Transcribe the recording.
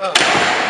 Uh.